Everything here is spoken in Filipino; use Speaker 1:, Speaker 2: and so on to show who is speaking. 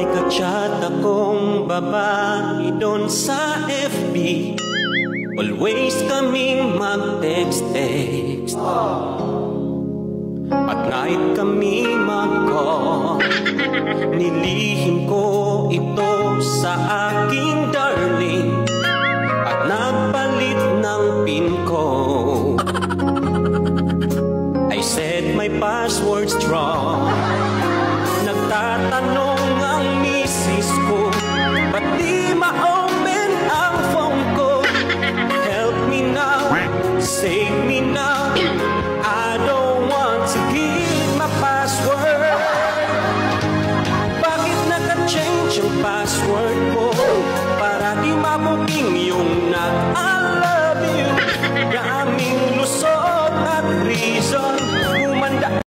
Speaker 1: Nag-chat akong babae doon sa FB Always kaming mag-text-text. At night kami mag-call. Nilihim ko ito sa aking darling. At nagpalit ng pin ko. I said my password's wrong. Nagtatanong save me now. I don't want to give my password. Bakit naka-change ang password mo? Para di mabuking yung nag I love you Daming lusot at reason